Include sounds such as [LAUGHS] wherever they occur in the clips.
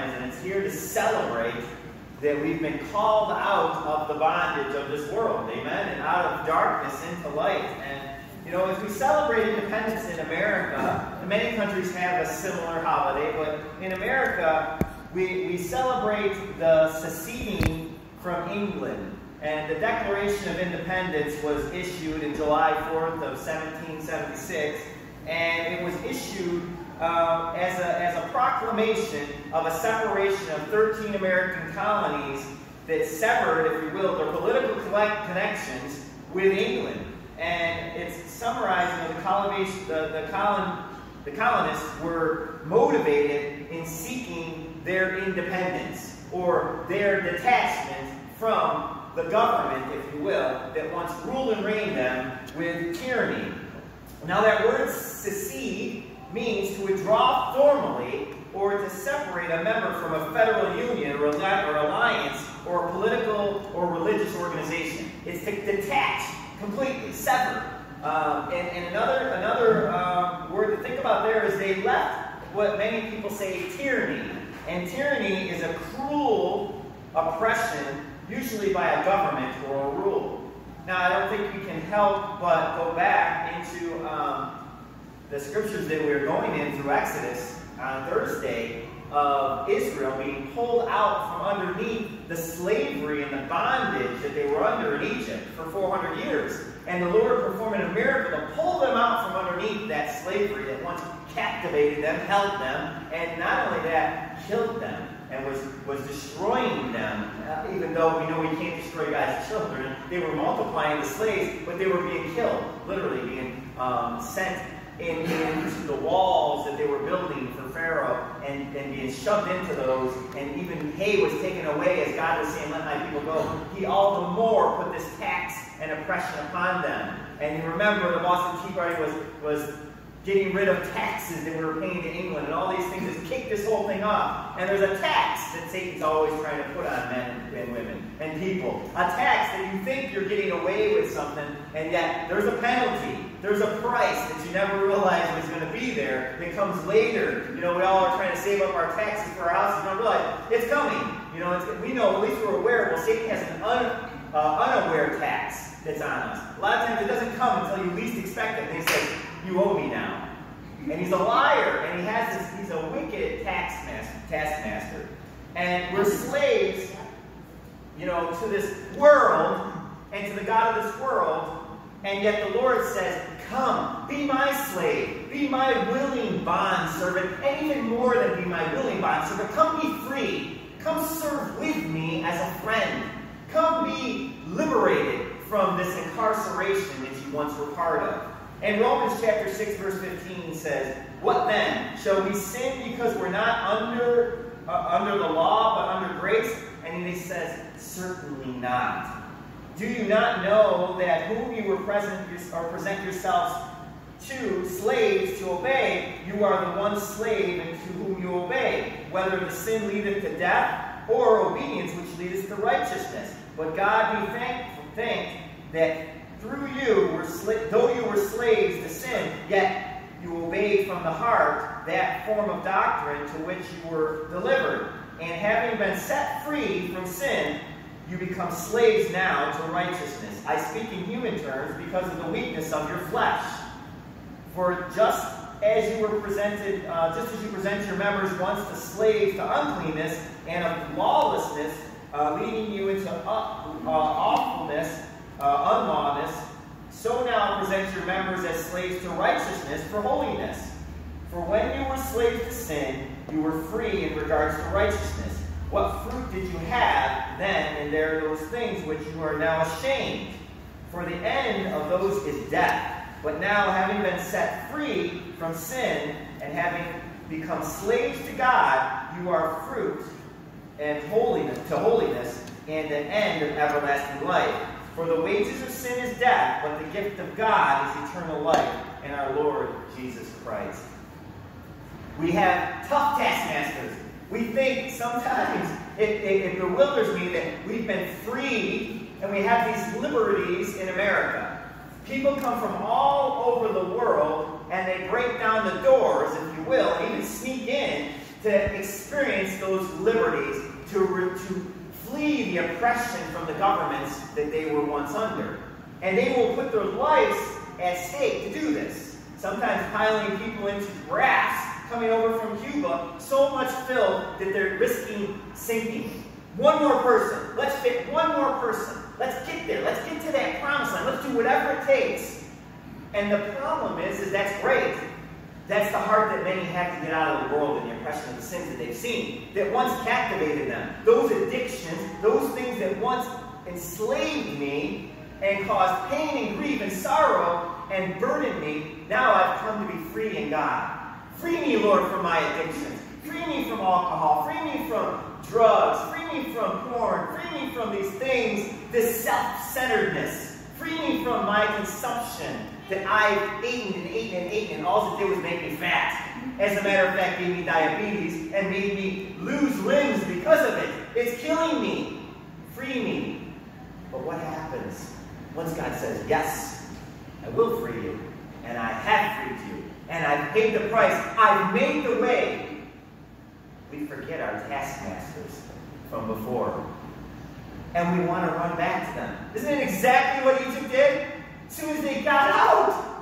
and it's here to celebrate that we've been called out of the bondage of this world, amen, and out of darkness into light. And you know, as we celebrate independence in America, many countries have a similar holiday, but in America, we, we celebrate the seceding from England. And the Declaration of Independence was issued in July 4th of 1776, and it was issued uh, as, a, as a proclamation of a separation of 13 American colonies that severed, if you will, their political connections with England and it's summarizing the, colonization, the, the, colon, the colonists were motivated in seeking their independence or their detachment from the government, if you will, that once ruled and reigned them with tyranny. Now that word secede means to withdraw formally or to separate a member from a federal union or, alliance or a political or religious organization. It's to detach completely, severed. Um, and, and, another, another um, word to think about there is they left what many people say tyranny. And tyranny is a cruel oppression, usually by a government or a rule. Now, I don't think we can help but go back into um, the scriptures that we are going in through Exodus on Thursday of Israel being pulled out from underneath the slavery and the bondage that they were under in Egypt for 400 years. And the Lord performing a miracle to pull them out from underneath that slavery that once captivated them, held them, and not only that, killed them and was, was destroying them. Uh, even though we know we can't destroy God's children, they were multiplying the slaves, but they were being killed, literally being um, sent in, the walls that they were building for Pharaoh and, and being shoved into those, and even hay was taken away as God was saying, Let my people go. He all the more put this tax and oppression upon them. And you remember the Boston Tea Party was, was getting rid of taxes that we were paying to England and all these things has kicked this whole thing off. And there's a tax that Satan's always trying to put on men and women and people. A tax that you think you're getting away with something, and yet there's a penalty. There's a price that you never realized was going to be there that comes later. You know, we all are trying to save up our taxes for our houses and don't realize it's coming. You know, we know, at least we're aware, well, Satan has an un, uh, unaware tax that's on us. A lot of times it doesn't come until you least expect it. And he says, you owe me now. And he's a liar, and he has this, he's a wicked tax master, taskmaster. And we're slaves, you know, to this world and to the God of this world. And yet the Lord says, Come, be my slave, be my willing bond servant, and even more than be my willing bond servant, come be free. Come serve with me as a friend. Come be liberated from this incarceration that you once were part of. And Romans chapter 6, verse 15 says, What then? Shall we sin because we're not under, uh, under the law, but under grace? And he says, Certainly not. Do you not know that whom you were present or present yourselves to, slaves to obey, you are the one slave and to whom you obey, whether the sin leadeth to death or obedience which leadeth to righteousness. But God be thankful, thanked that through you were though you were slaves to sin, yet you obeyed from the heart that form of doctrine to which you were delivered. And having been set free from sin, you become slaves now to righteousness. I speak in human terms because of the weakness of your flesh. For just as you were presented, uh, just as you present your members once to slaves to uncleanness and of lawlessness, uh, leading you into uh, uh awfulness uh, unlawless, so now present your members as slaves to righteousness for holiness. For when you were slaves to sin, you were free in regards to righteousness. What fruit did you have then and there are those things which you are now ashamed? For the end of those is death. But now, having been set free from sin and having become slaves to God, you are fruit and holiness to holiness and the end of everlasting life. For the wages of sin is death, but the gift of God is eternal life in our Lord Jesus Christ. We have tough taskmasters. We think sometimes it, it, it bewilders me that we've been free and we have these liberties in America. People come from all over the world and they break down the doors, if you will, and even sneak in to experience those liberties, to, to flee the oppression from the governments that they were once under. And they will put their lives at stake to do this. Sometimes piling people into rafts coming over from Cuba, so much filled that they're risking sinking. One more person. Let's fit one more person. Let's get there. Let's get to that promised land. Let's do whatever it takes. And the problem is, is that's great. That's the heart that many have to get out of the world and the oppression of the sins that they've seen, that once captivated them. Those addictions, those things that once enslaved me and caused pain and grief and sorrow and burdened me, now I've come to be free in God. Free me, Lord, from my addictions. Free me from alcohol. Free me from drugs. Free me from porn. Free me from these things, this self-centeredness. Free me from my consumption that I've eaten and eaten and eaten, and all it did was make me fat. As a matter of fact, gave me diabetes and made me lose limbs because of it. It's killing me. Free me. But what happens once God says, Yes, I will free you, and I have freed you, and I've paid the price, I've made the way? We forget our taskmasters from before. And we want to run back to them. Isn't it exactly what Egypt did? As soon as they got out,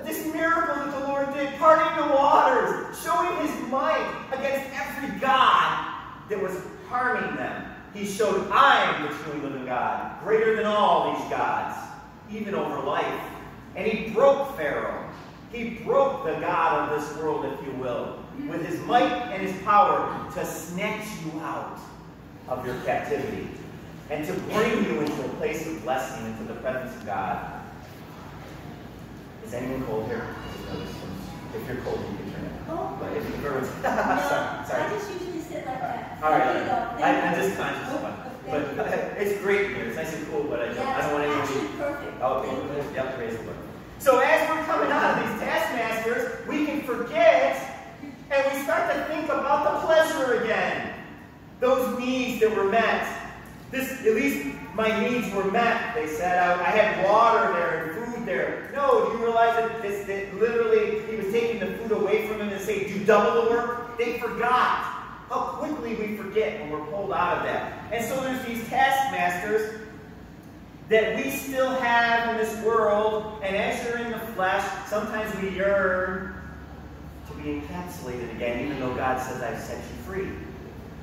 of this miracle that the Lord did, parting the waters, showing his might against every God that was harming them. He showed, I am the true living God, greater than all these gods, even over life. And he broke Pharaoh. He broke the God of this world, if you will, with his might and his power to snatch you out of your captivity and to bring you into a place of blessing, into the presence of God. Is anyone cold here? If you're cold, you can turn it. Oh. But if everyone's No, sorry, [LAUGHS] sorry. I just usually sit like that. All right. I, you just conscious of. Oh, But [LAUGHS] it's great here. It's nice and cool, but I don't, Yeah, I don't want anyone to actually perfect. Oh, okay, Thank you. yep, praise the Lord. So as we're coming out of these taskmasters, we can forget and we start to think about the pleasure again. Those needs that were met. This, at least my needs were met. They said I, I had water there and food there. No, do you realize that this that literally he was taking the food away from him and saying, do double the work? They forgot. How quickly we forget when we're pulled out of that. And so there's these taskmasters that we still have in this world, and as you're in the flesh, sometimes we yearn to be encapsulated again, even though God says, I've set you free.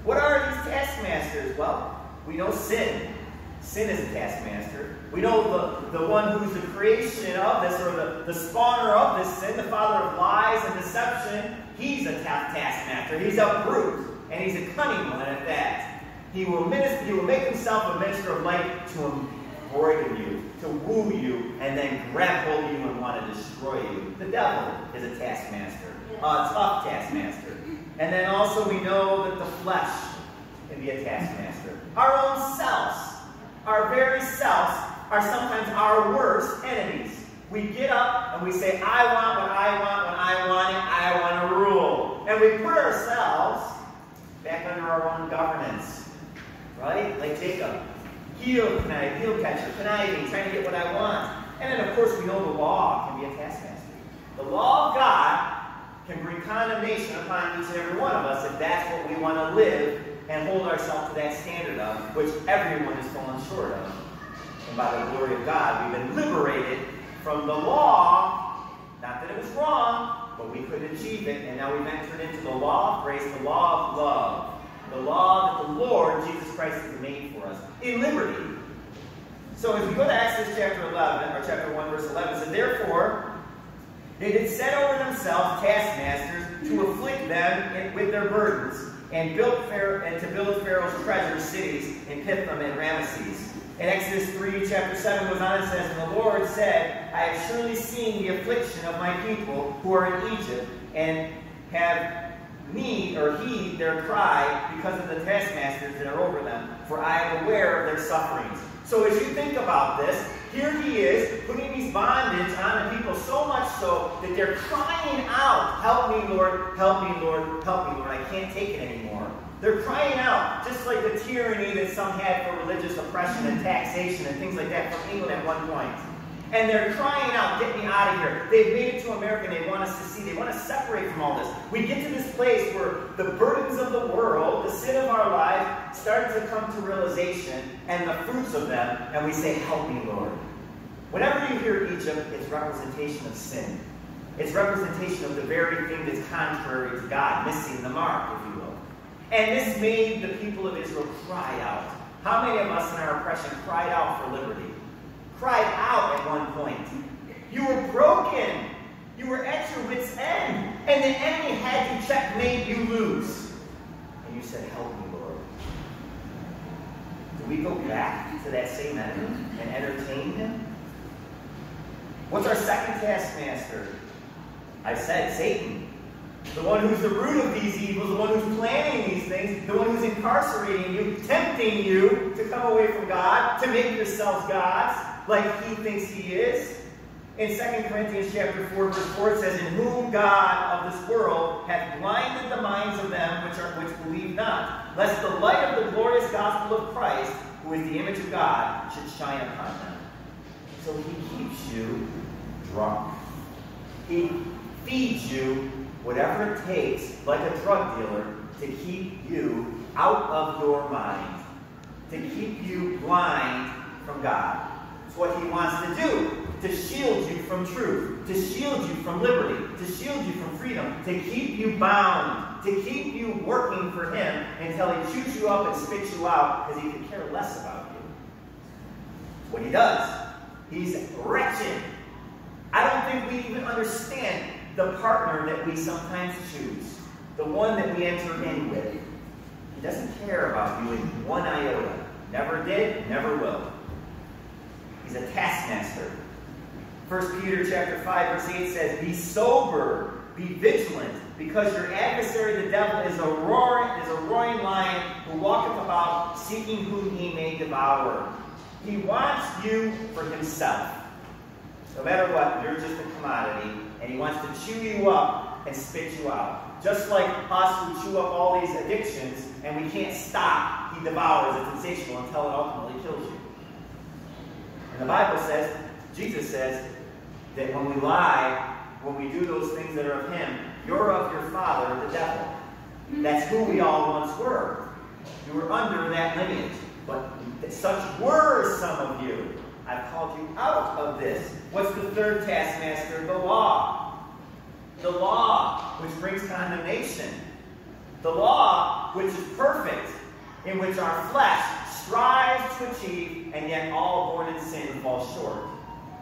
What are these taskmasters? Well, we know sin. Sin is a taskmaster. We know the, the one who's the creation of this, or the, the spawner of this sin, the father of lies and deception. He's a ta- taskmaster. He's a brute, and he's a cunning one at that. He will, minister, he will make himself a minister of light to embroider you, to woo you, and then grab hold of you and want to destroy you. The devil is a taskmaster, uh, a tough taskmaster. And then also we know that the flesh can be a taskmaster. Our own selves, our very selves, are sometimes our worst enemies. We get up and we say, I want what I want when I want it, I want to rule. And we put ourselves back under our own governance. Right? Like Jacob. Heel connive, heel catcher, conniving, trying to get what I want. And then, of course, we know the law can be a taskmaster. The law of God can bring condemnation upon each and every one of us if that's what we want to live and hold ourselves to that standard of, which everyone has fallen short of. And by the glory of God, we've been liberated from the law. Not that it was wrong, but we couldn't achieve it. And now we've entered into the law of grace, the law of love. The law that the Lord Jesus Christ has made for us in liberty. So if we go to Exodus chapter 11, or chapter 1, verse 11, it says, Therefore, they did set over themselves taskmasters to afflict them with their burdens, and built Pharaoh, and to build Pharaoh's treasure cities in Pithom and Ramesses. In Exodus 3, chapter 7 goes on and says, And the Lord said, I have surely seen the affliction of my people who are in Egypt, and have need or heed their cry because of the taskmasters that are over them, for I am aware of their sufferings. So as you think about this, here he is putting these bondage on the people so much so that they're crying out, Help me, Lord, help me, Lord, help me, Lord. I can't take it anymore. They're crying out, just like the tyranny that some had for religious oppression and taxation and things like that from England at one point. And they're crying out, get me out of here. They've made it to America and they want us to see. They want to separate from all this. We get to this place where the burdens of the world, the sin of our life, start to come to realization and the fruits of them, and we say, Help me, Lord. Whenever you hear Egypt, it's representation of sin. It's representation of the very thing that's contrary to God, missing the mark, if you will. And this made the people of Israel cry out. How many of us in our oppression cried out for liberty? Cried out at one point. You were broken. You were at your wits' end. And the enemy had you checkmate you lose. And you said, Help me, Lord. Do we go back to that same enemy and entertain him? What's our second taskmaster? I said Satan. The one who's the root of these evils, the one who's planning these things, the one who's incarcerating you, tempting you to come away from God, to make yourselves gods like he thinks he is. In 2 Corinthians chapter 4, verse 4, it says, In whom God of this world hath blinded the minds of them which are which believe not, lest the light of the glorious gospel of Christ, who is the image of God, should shine upon them. So he keeps you drunk. He feeds you whatever it takes, like a drug dealer, to keep you out of your mind, to keep you blind from God It's what he wants to do to shield you from truth, to shield you from liberty, to shield you from freedom, to keep you bound, to keep you working for him until he chews you up and spits you out because he could care less about you. What he does, he's wretched. I don't think we even understand the partner that we sometimes choose, the one that we enter in with. He doesn't care about you in one iota. Never did, never will. He's a taskmaster. 1 Peter chapter 5, verse 8 says, Be sober, be vigilant, because your adversary the devil is a roaring, is a roaring lion who walketh about seeking whom he may devour. He wants you for himself. No matter what, you're just a commodity, and he wants to chew you up and spit you out. Just like us who chew up all these addictions and we can't stop, he devours. It's sensational until it ultimately kills you. And the Bible says, Jesus says, that when we lie, when we do those things that are of Him, you're of your father, the devil. That's who we all once were. You were under that lineage. But such were some of you. I've called you out of this. What's the third taskmaster? The law. The law, which brings condemnation. The law, which is perfect, in which our flesh strives to achieve, and yet all born in sin fall short.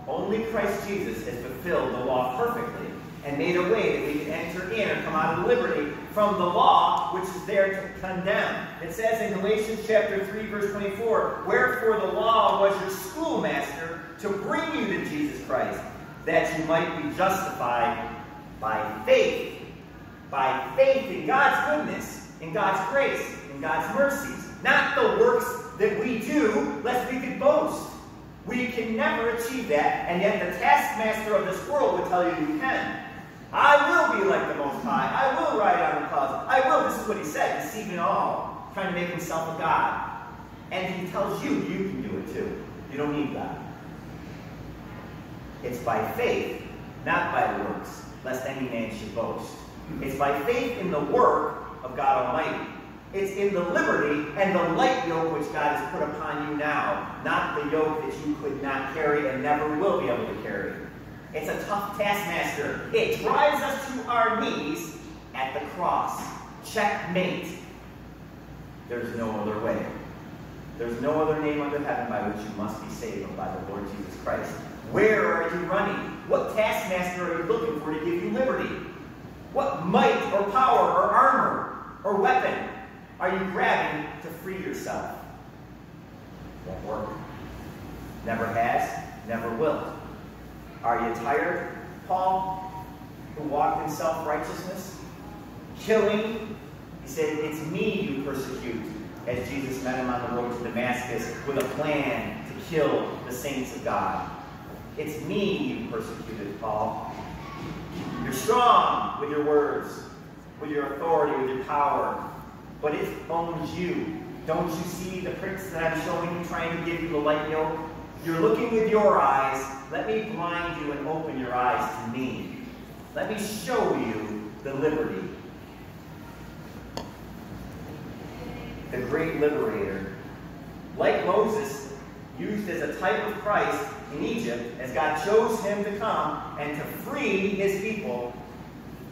Only Christ Jesus has fulfilled the law perfectly and made a way that we can enter in or come out of liberty from the law which is there to condemn. It says in Galatians chapter 3, verse 24, Wherefore the law was your schoolmaster to bring you to Jesus Christ, that you might be justified by faith. By faith in God's goodness, in God's grace, in God's mercies. Not the works that we do lest we could boast. We can never achieve that, and yet the taskmaster of this world would tell you you can. I will be like the Most High. I will ride on the clouds. I will. This is what he said, deceiving all, trying to make himself a God. And he tells you you can do it too. You don't need God. It's by faith, not by works, lest any man should boast. It's by faith in the work of God Almighty. It's in the liberty and the light yoke which God has put upon you now, not the yoke that you could not carry and never will be able to carry. It's a tough taskmaster. It drives us to our knees at the cross. Checkmate. There's no other way. There's no other name under heaven by which you must be saved by the Lord Jesus Christ. Where are you running? What taskmaster are you looking for to give you liberty? What might or power or armor or weapon are you grabbing to free yourself? Won't work. Never has, never will. Are you tired, Paul, who walked in self righteousness? Killing? He said, It's me you persecute, as Jesus met him on the road to Damascus with a plan to kill the saints of God. It's me you persecuted, Paul. You're strong with your words, with your authority, with your power, but it owns you. Don't you see the pricks that I'm showing you, trying to give you the light yoke? You're looking with your eyes. Let me blind you and open your eyes to me. Let me show you the liberty. The great liberator. Like Moses, used as a type of Christ in Egypt, as God chose him to come and to free his people,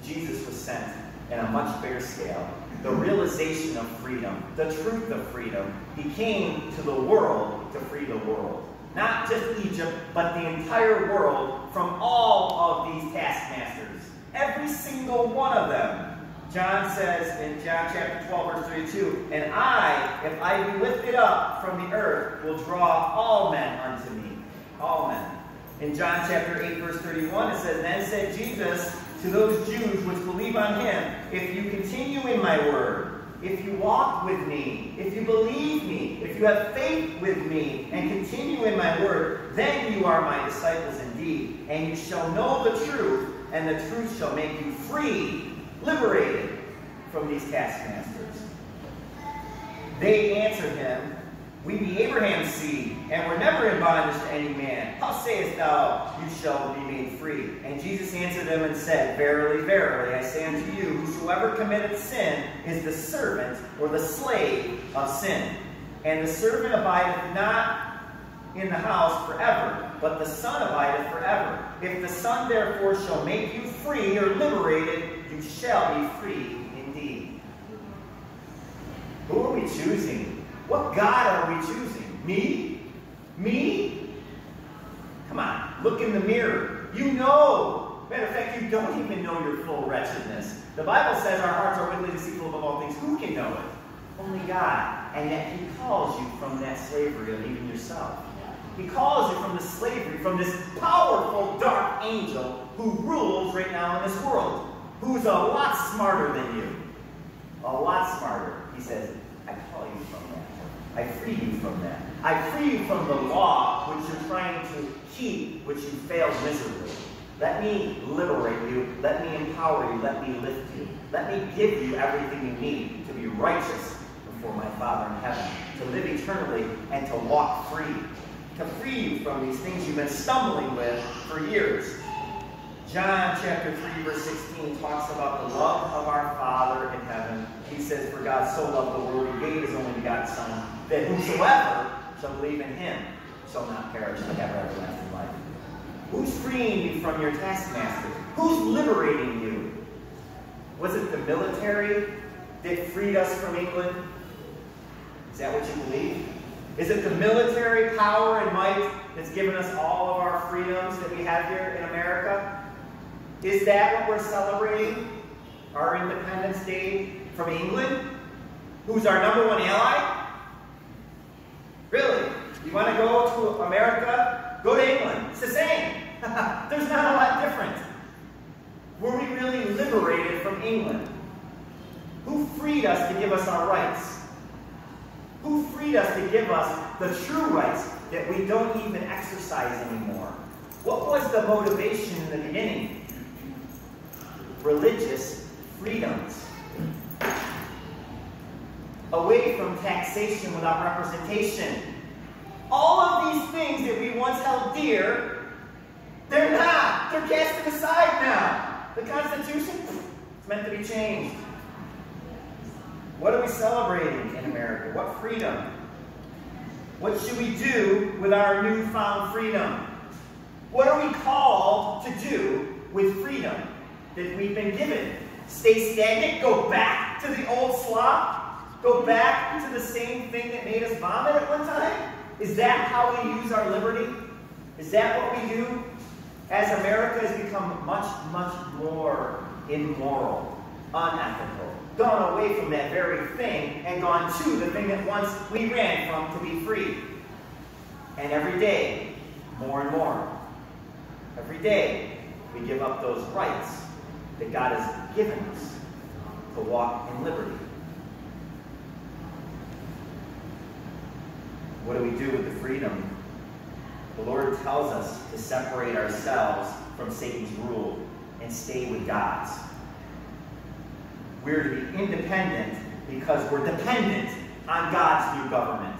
Jesus was sent in a much bigger scale. The realization of freedom, the truth of freedom, he came to the world to free the world. Not just Egypt, but the entire world from all of these taskmasters. Every single one of them. John says in John chapter 12, verse 32, And I, if I be lifted up from the earth, will draw all men unto me. All men. In John chapter 8, verse 31, it says, Then said Jesus to those Jews which believe on him, If you continue in my word, if you walk with me, if you believe me, if you have faith with me, and continue in my word, then you are my disciples indeed, and you shall know the truth, and the truth shall make you free, liberated from these taskmasters. They answered him, We be Abraham's seed, and were never in bondage to any man. How sayest thou, You shall be made free? And Jesus answered them and said, Verily, verily, I say unto you, whosoever committeth sin is the servant or the slave of sin. And the servant abideth not in the house forever, but the Son abideth forever. If the Son therefore shall make you free or liberated, you shall be free indeed. Who are we choosing? What God are we choosing? Me? Me? Come on, look in the mirror. You know. Matter of fact, you don't even know your full wretchedness. The Bible says our hearts are wickedly deceitful above all things. Who can know it? Only God. And that He calls you from that slavery of even yourself. He calls you from the slavery, from this powerful dark angel who rules right now in this world, who's a lot smarter than you. A lot smarter. He says, I call you from that. I free you from that. I free you from the law which you're trying to keep, which you failed miserably. Let me liberate you. Let me empower you. Let me lift you. Let me give you everything you need to be righteous before my Father in heaven, to live eternally, and to walk free to free you from these things you've been stumbling with for years. John chapter 3, verse 16 talks about the love of our Father in heaven. He says, For God so loved the world, he gave his only begotten Son, that whosoever shall believe in him shall not perish but have everlasting life. Who's freeing you from your taskmasters? Who's liberating you? Was it the military that freed us from England? Is that what you believe? Is it the military power and might that's given us all of our freedoms that we have here in America? Is that what we're celebrating? Our Independence Day from England? Who's our number one ally? Really? You want to go to America? Go to England. It's the same. [LAUGHS] There's not a lot different. Were we really liberated from England? Who freed us to give us our rights? Who freed us to give us the true rights that we don't even exercise anymore? What was the motivation in the beginning? Religious freedoms. Away from taxation without representation. All of these things that we once held dear, they're not. They're cast aside now. The Constitution is meant to be changed. What are we celebrating in America? What freedom? What should we do with our newfound freedom? What are we called to do with freedom that we've been given? Stay stagnant? Go back to the old slop? Go back to the same thing that made us vomit at one time? Is that how we use our liberty? Is that what we do? As America has become much, much more immoral, unethical, gone away from that very thing and gone to the thing that once we ran from to be free. And every day, more and more. Every day, we give up those rights that God has given us to walk in liberty. What do we do with the freedom? The Lord tells us to separate ourselves from Satan's rule and stay with God's. We're to be independent because we're dependent on God's new government.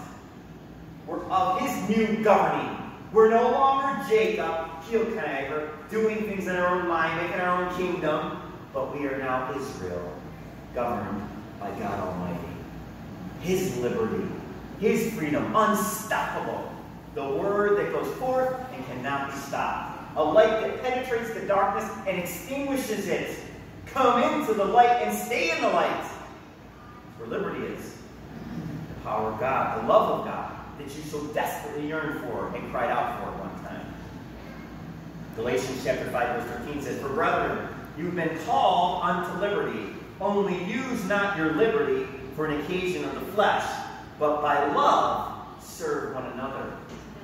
We're of his new governing. We're no longer Jacob, conniving, doing things in our own mind, making our own kingdom, but we are now Israel, governed by God Almighty. His liberty, His freedom, unstoppable. The word that goes forth and cannot be stopped. A light that penetrates the darkness and extinguishes it. Come into the light and stay in the light. Where liberty is. The power of God, the love of God that you so desperately yearned for and cried out for at one time. Galatians chapter 5, verse 13 says, For brethren, you've been called unto liberty. Only use not your liberty for an occasion of the flesh, but by love serve one another.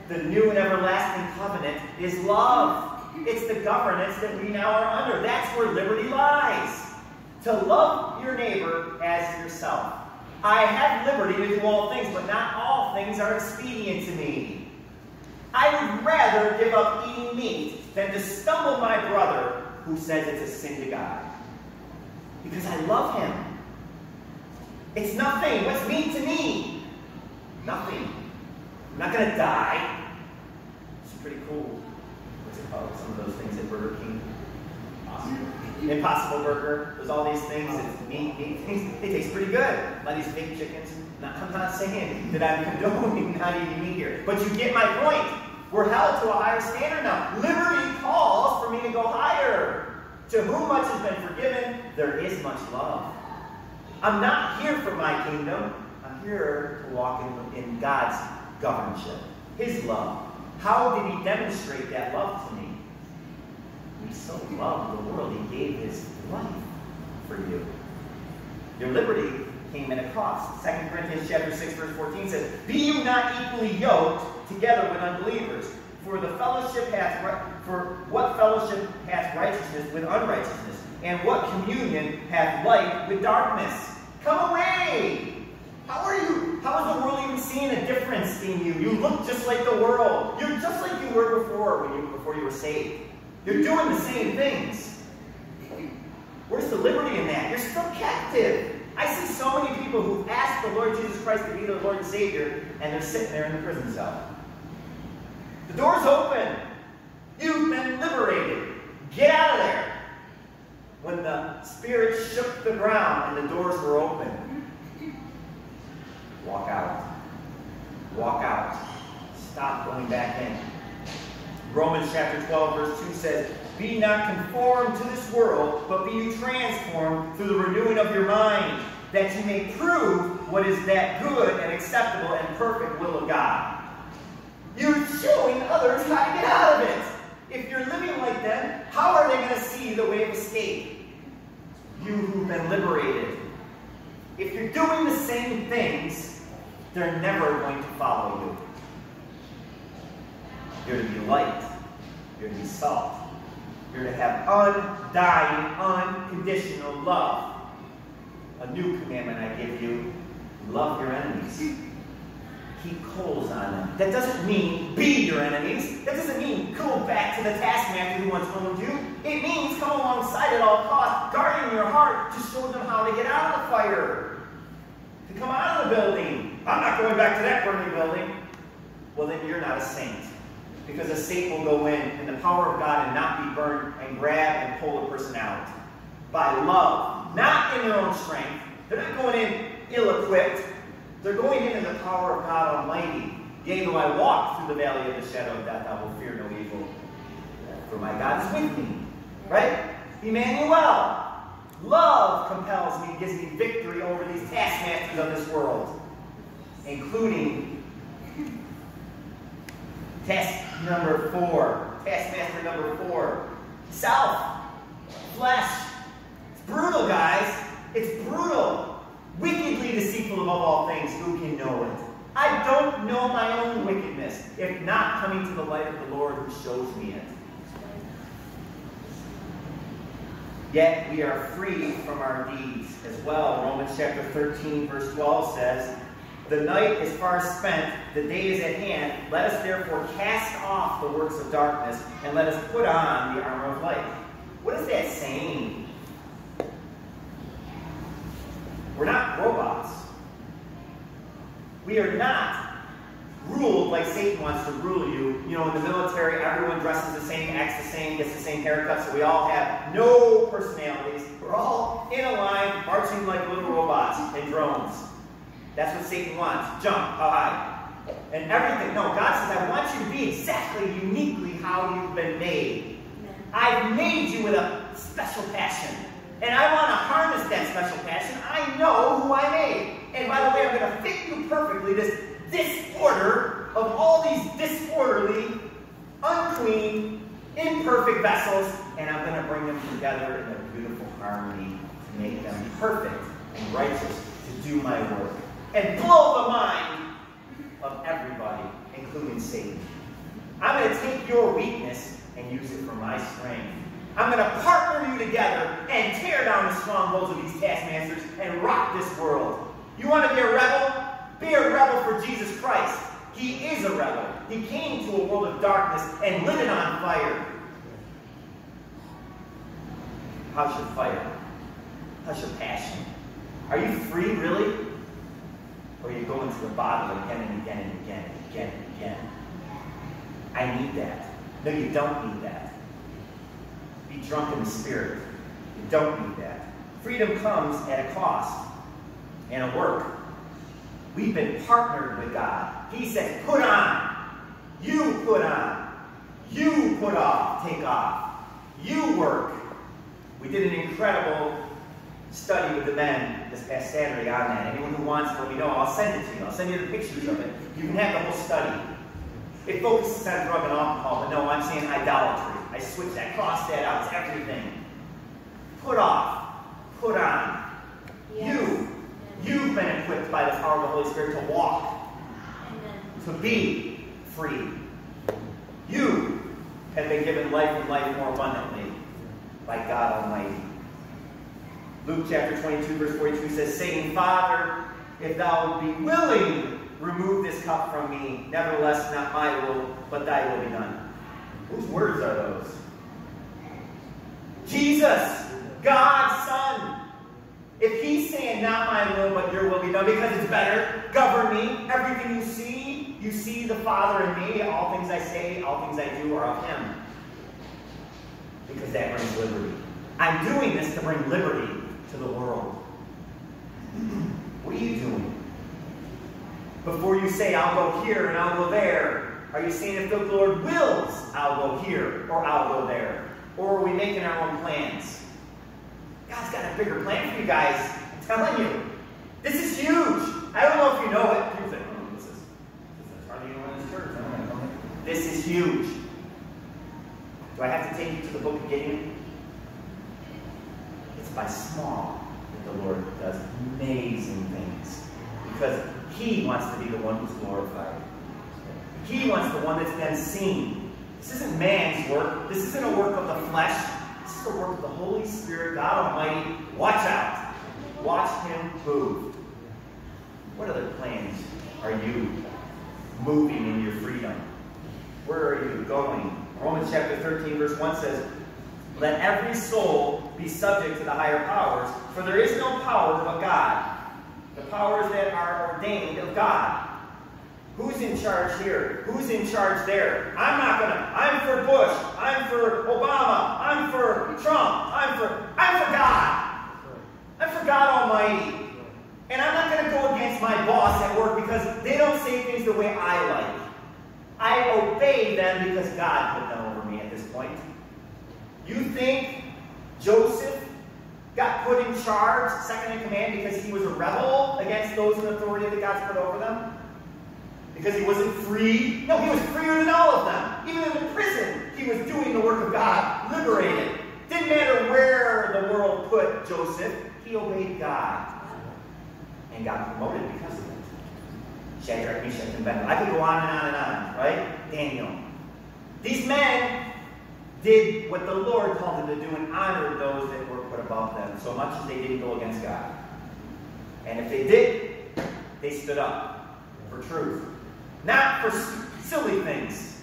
The new and everlasting covenant is love. It's the governance that we now are under. That's where liberty lies. To love your neighbor as yourself. I have liberty to do all things, but not all things are expedient to me. I would rather give up eating meat than to stumble my brother who says it's a sin to God. Because I love him. It's nothing. What's meat to me? Nothing. I'm not going to die. It's pretty cool. What's it called? Some of those things at Burger King. Awesome. Impossible Burger. There's all these things. It's meat, meat things. They taste pretty good. A lot of these fake chickens. Not, I'm not saying that I'm condoning [LAUGHS] not eating meat here. But you get my point. We're held to a higher standard now. Liberty calls for me to go higher. To whom much has been forgiven, there is much love. I'm not here for my kingdom. To walk in, in God's governorship, His love. How did He demonstrate that love to me? He so loved the world, He gave His life for you. Your liberty came in a cost. 2 Corinthians chapter 6, verse 14 says, Be you not equally yoked together with unbelievers. For the fellowship hath for what fellowship hath righteousness with unrighteousness? And what communion hath light with darkness? Come away! How are you? How is the world even seeing a difference in you? You look just like the world. You're just like you were before when you before you were saved. You're doing the same things. Where's the liberty in that? You're still captive. I see so many people who've asked the Lord Jesus Christ to be their Lord and Savior, and they're sitting there in the prison cell. The door's open. You've been liberated. Get out of there. When the Spirit shook the ground and the doors were open, walk out. Walk out. Stop going back in. Romans chapter 12, verse 2 says, Be not conformed to this world, but be you transformed through the renewing of your mind, that you may prove what is that good and acceptable and perfect will of God. You're showing others how to get out of it. If you're living like them, how are they going to see the way of escape? You who've been liberated. If you're doing the same things, they're never going to follow you. You're to be light. You're to be salt. You're to have undying, unconditional love. A new commandment I give you love your enemies Keep coals on them. That doesn't mean be your enemies. That doesn't mean go back to the taskmaster who once owned you. It means come alongside at all costs, guarding your heart to show them how to get out of the fire, to come out of the building. I'm not going back to that burning building. Well, then you're not a saint. Because a saint will go in in the power of God and not be burned and grab and pull a person out. By love, not in their own strength. They're not going in ill equipped. They're going in in the power of God Almighty. Yea, though I walk through the valley of the shadow of death, I will fear no evil. For my God is with me. Right? Emmanuel. Love compels me, gives me victory over these taskmasters of this world, including test number four. Taskmaster number four. Self. Flesh. It's brutal, guys. It's brutal wickedly deceitful above all things, who can know it? I don't know my own wickedness, if not coming to the light of the Lord who shows me it. Yet we are free from our deeds as well. Romans chapter 13, verse 12 says, The night is far spent, the day is at hand. Let us therefore cast off the works of darkness, and let us put on the armor of light. What is that saying? We're not robots. We are not ruled like Satan wants to rule you. You know, in the military, everyone dresses the same, acts the same, gets the same haircut, so we all have no personalities. We're all in a line, marching like little robots and drones. That's what Satan wants. Jump, how high? And everything. No, God says, I want you to be exactly, uniquely how you've been made. I've made you with a special passion. And I want to harness that special passion. I know who I made. And by the way, I'm going to fit you perfectly, this disorder of all these disorderly, unclean, imperfect vessels, and I'm going to bring them together in a beautiful harmony to make them perfect and righteous to do my work. And blow the mind of everybody, including Satan. I'm going to take your weakness and use it for my strength. I'm going to partner you together and tear down the strongholds of these taskmasters and rock this world. You want to be a rebel? Be a rebel for Jesus Christ. He is a rebel. He came to a world of darkness and lit it on fire. How's your fire? How's your passion? Are you free, really? Or are you going to the bottle again and again and again and again and again? I need that. No, you don't need that. Be drunk in the spirit. You don't need that. Freedom comes at a cost and a work. We've been partnered with God. He said, put on. You put on. You put off, take off. You work. We did an incredible study with the men this past Saturday on that. Anyone who wants, let me know. I'll send it to you. I'll send you the pictures of it. You can have the whole study. It focuses on drug and alcohol, but no, I'm saying idolatry. I switch that, cross that out. It's everything. Put off, put on. Yes. You, you've been equipped by the power of the Holy Spirit to walk, Amen. to be free. You have been given life and life more abundantly by God Almighty. Luke chapter 22, verse 42 says, saying, Father, if thou be willing, remove this cup from me. Nevertheless, not my will, but thy will be done. Whose words are those? Jesus, God's Son. If he's saying, not my will, but your will be done, because it's better, govern me. Everything you see, you see the Father in me. All things I say, all things I do are of him. Because that brings liberty. I'm doing this to bring liberty to the world. What are you doing? Before you say, I'll go here and I'll go there, are you saying if the Lord wills, I'll go here or I'll go there? Or are we making our own plans? God's got a bigger plan for you guys. I'm telling you. This is huge. I don't know if you know it. Oh, this is, this is hardly anyone in this church. This is huge. Do I have to take you to the book of Gideon? It's by small that the Lord does amazing things. Because he wants to be the one who's glorified. He wants the one that's been seen. This isn't man's work. This isn't a work of the flesh. This is the work of the Holy Spirit, God Almighty. Watch out. Watch him move. What other plans are you moving in your freedom? Where are you going? Romans chapter 13, verse 1 says, Let every soul be subject to the higher powers, for there is no power but God the powers that are ordained of God. Who's in charge here? Who's in charge there? I'm not gonna. I'm for Bush. I'm for Obama. I'm for Trump. I'm for. I'm for God. I'm for God Almighty. And I'm not gonna go against my boss at work because they don't say things the way I like. I obey them because God put them over me at this point. You think Joseph got put in charge, second in command, because he was a rebel against those in authority that God's put over them? Because he wasn't free? No, he was freer than all of them. Even in prison, he was doing the work of God, liberated. Didn't matter where the world put Joseph, he obeyed God and got promoted because of it. Shadrach, Meshach, and Abednego. I could go on and on and on, right? Daniel. These men did what the Lord called them to do and honored those that were put above them, so much as they didn't go against God. And if they did, they stood up for truth. Not for silly things.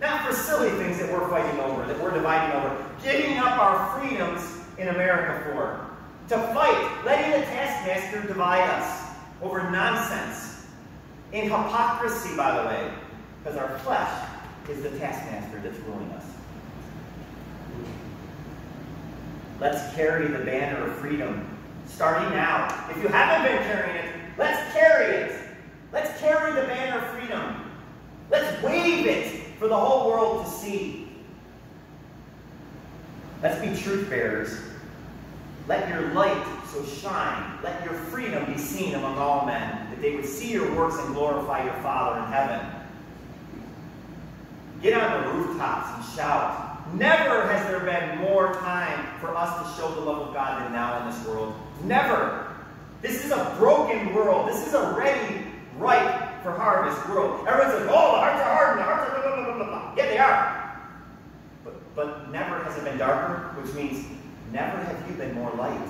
Not for silly things that we're fighting over, that we're dividing over. Giving up our freedoms in America for. To fight, letting the taskmaster divide us over nonsense. In hypocrisy, by the way, because our flesh is the taskmaster that's ruling us. Let's carry the banner of freedom starting now. If you haven't been carrying it, let's carry it. Let's carry the banner of freedom. Let's wave it for the whole world to see. Let's be truth bearers. Let your light so shine. Let your freedom be seen among all men, that they would see your works and glorify your Father in heaven. Get on the rooftops and shout. Never has there been more time for us to show the love of God than now in this world. Never. This is a broken world. This is a ready, ripe for harvest world. Everyone says, oh, the hearts are hardened, the hearts are blah, blah, blah, blah. Yeah, they are. But, but never has it been darker, which means never have you been more light.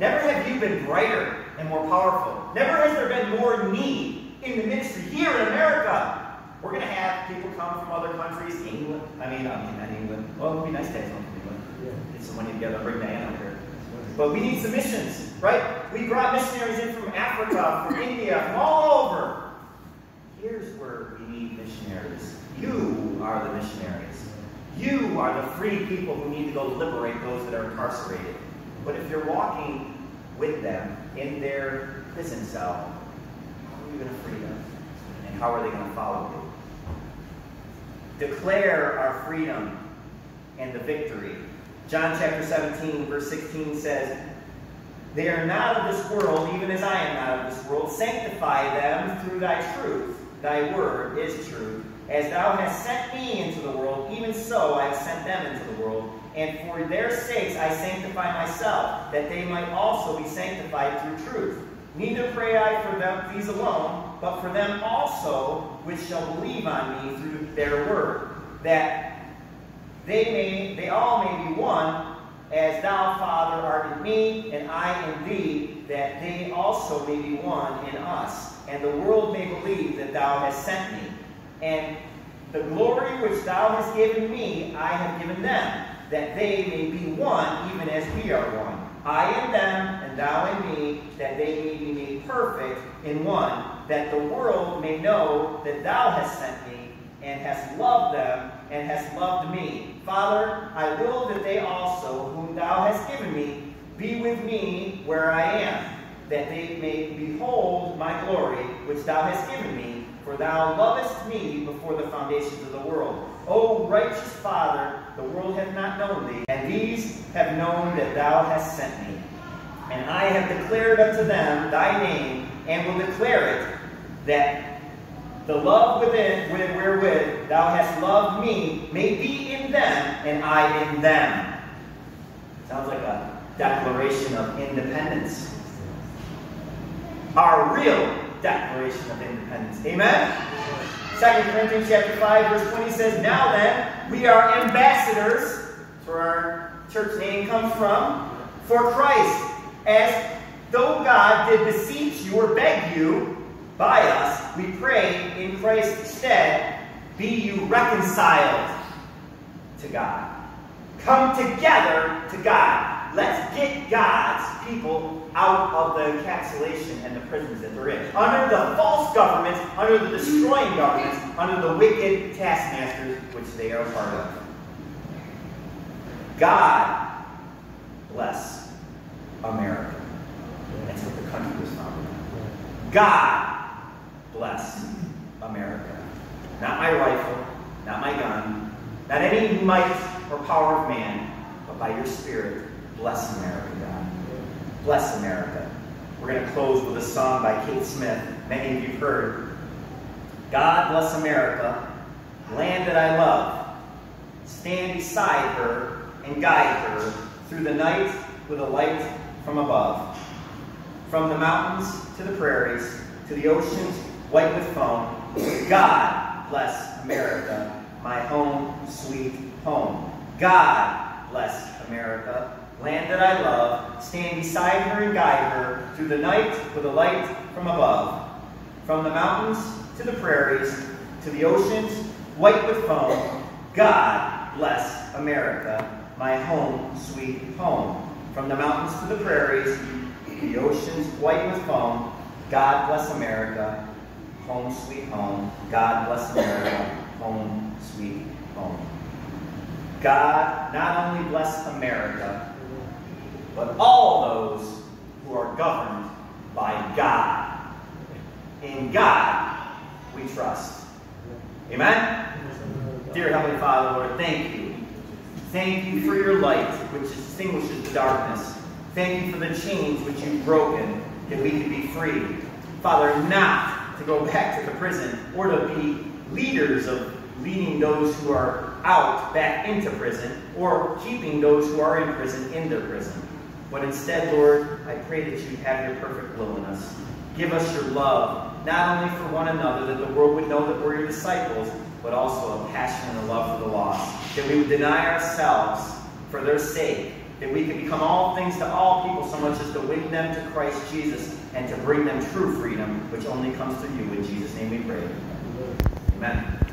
Never have you been brighter and more powerful. Never has there been more need in the ministry here in America. We're going to have people come from other countries, England. I mean, I mean, not England. Well, it would be nice to have some from England. Get some money together, bring Diana here. But we need some missions, right? We brought missionaries in from Africa, from [LAUGHS] India, from all over. Here's where we need missionaries. You are the missionaries. You are the free people who need to go liberate those that are incarcerated. But if you're walking with them in their prison cell, how are you going to free them? And how are they going to follow you? Declare our freedom and the victory. John chapter 17, verse 16 says, They are not of this world, even as I am not of this world. Sanctify them through thy truth. Thy word is truth. As thou hast sent me into the world, even so I have sent them into the world. And for their sakes I sanctify myself, that they might also be sanctified through truth. Neither pray I for them these alone, but for them also which shall believe on me through their word, that they may they all may be one, as thou, Father, art in me, and I in thee, that they also may be one in us, and the world may believe that thou hast sent me. And the glory which thou hast given me, I have given them, that they may be one, even as we are one. I in them, and thou in me, that they may be made perfect in one, that the world may know that thou hast sent me, and hast loved them, and hast loved me. Father, I will that they also, whom thou hast given me, be with me where I am, that they may behold my glory, which thou hast given me, for thou lovest me before the foundations of the world. O righteous Father, the world hath not known thee, and these have known that thou hast sent me. And I have declared unto them thy name, and will declare it, that the love within wherewith thou hast loved me may be in them, and I in them. Sounds like a declaration of independence. Our real declaration of independence. Amen? 2 Corinthians chapter 5, verse 20 says, Now then, we are ambassadors, where our church name comes from, for Christ, as though God did beseech you or beg you by us, we pray in Christ's stead, be you reconciled to God. Come together to God. Let's get God's people out of the encapsulation and the prisons that they're in. Under the false governments, under the destroying governments, under the wicked taskmasters which they are part of. God bless America. That's what the country was founded on. God bless America. Not my rifle, not my gun, not any might or power of man, but by your Spirit, bless America, God. Bless America. We're going to close with a song by Kate Smith. Many of you have heard. God bless America, land that I love. Stand beside her and guide her through the night with a light from above. From the mountains to the prairies, to the oceans white with foam, God bless America, my home, sweet home. God bless America, land that I love. Stand beside her and guide her through the night with a light from above. From the mountains to the prairies, to the oceans white with foam. God bless America, my home, sweet home. From the mountains to the prairies, the oceans white with foam. God bless America, home, sweet home. God bless America, home, sweet home. God not only bless America, but all those who are governed by God. In God we trust. Amen? Dear Heavenly Father, Lord, thank you. Thank you for your light, which extinguishes the darkness. Thank you for the chains which you've broken, that we can be free. Father, not to go [LAUGHS] back to the prison or to be leaders of leading those who are out back into prison or keeping those who are in prison in their prison. But instead, Lord, I pray that you have your perfect will in us. Give us your love, not only for one another, that the world would know that we're your disciples, but also a passion and a love for the lost. That we would deny ourselves for their sake. That we could become all things to all people so much as to win them to Christ Jesus and to bring them true freedom, which only comes through you. In Jesus' name we pray. Amen.